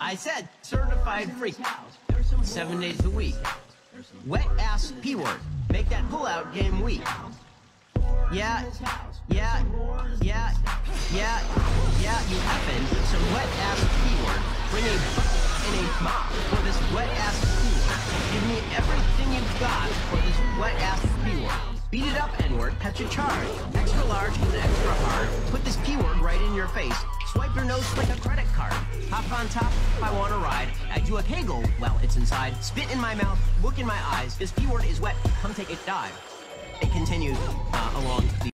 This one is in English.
I said certified freak. Seven days a week. Wet ass P word. Make that pullout game weak. Yeah, yeah, yeah, yeah, yeah, you effing some wet ass P word. Bring a a mop for this wet ass P word. Give me everything you've got for this wet ass P word. Beat it up, N-word, catch a charge. Extra large and extra hard. Put this right in your face. Swipe your nose like a credit card. Hop on top I want to ride. I do a kegel while it's inside. Spit in my mouth, look in my eyes. This P-word is wet. Come take a dive. It continues uh,